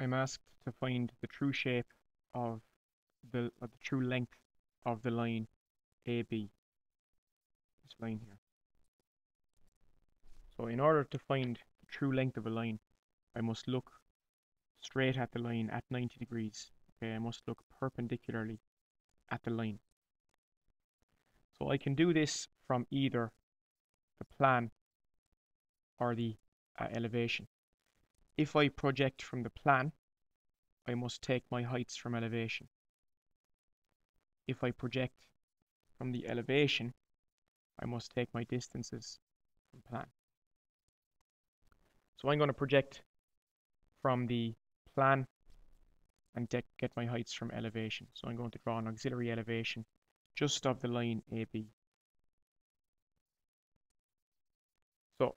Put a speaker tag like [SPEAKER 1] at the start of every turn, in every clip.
[SPEAKER 1] I'm asked to find the true shape of the, of the true length of the line AB. This line here. So in order to find the true length of a line, I must look straight at the line at 90 degrees. Okay, I must look perpendicularly at the line. So I can do this from either the plan or the uh, elevation. If I project from the plan, I must take my heights from elevation. If I project from the elevation, I must take my distances from plan. So I'm going to project from the plan and get my heights from elevation. So I'm going to draw an auxiliary elevation just of the line AB. So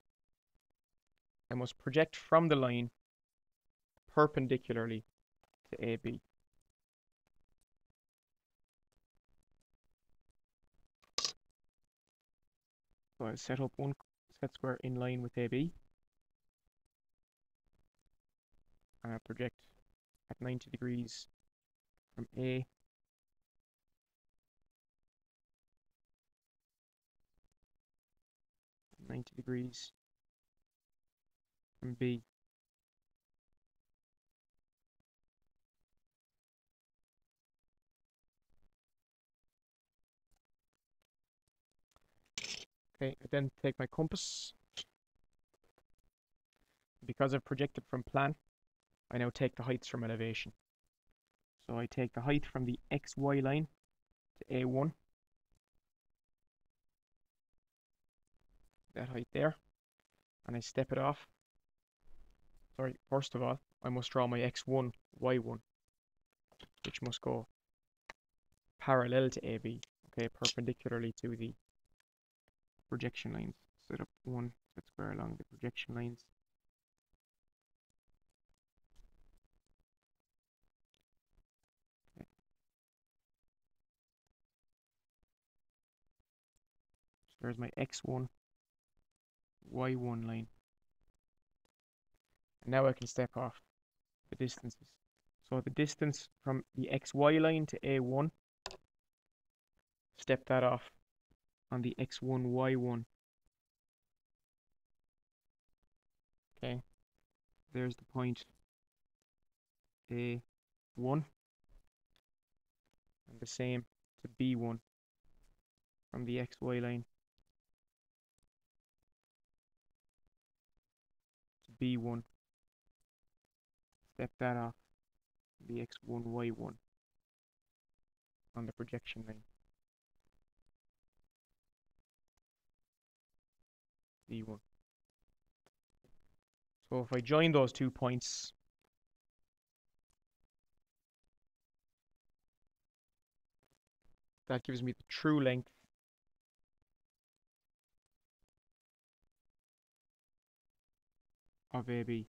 [SPEAKER 1] I must project from the line perpendicularly to AB. So I set up one set square in line with AB. And I project at 90 degrees from A ninety degrees from B. Okay, I then take my compass. Because I've projected from plan, I now take the heights from elevation. So I take the height from the XY line to A1. That height there. And I step it off. Sorry, first of all, I must draw my X1, Y1, which must go parallel to AB, okay, perpendicularly to the projection lines. Set up one set square along the projection lines. There's my x1, y1 line. And now I can step off the distances. So the distance from the xy line to A1, step that off on the x1, y1. Okay, there's the point. A1 and the same to B1 from the xy line. To B1 step that off. The x1 y1 on the projection line D1. So if I join those two points, that gives me the true length of AB.